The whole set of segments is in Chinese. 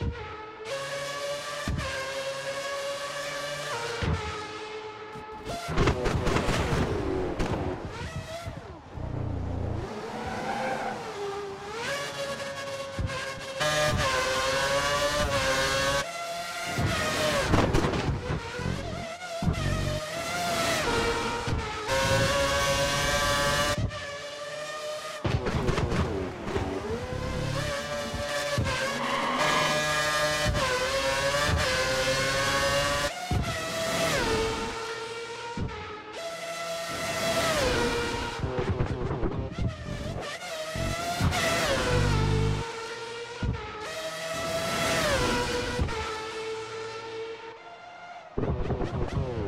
you. 撤撤撤撤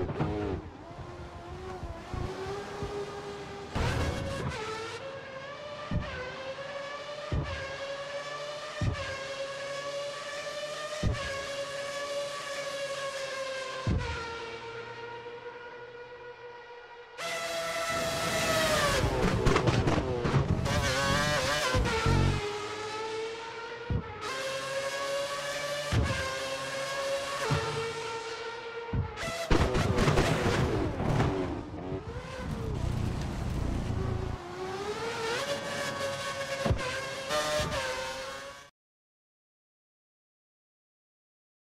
you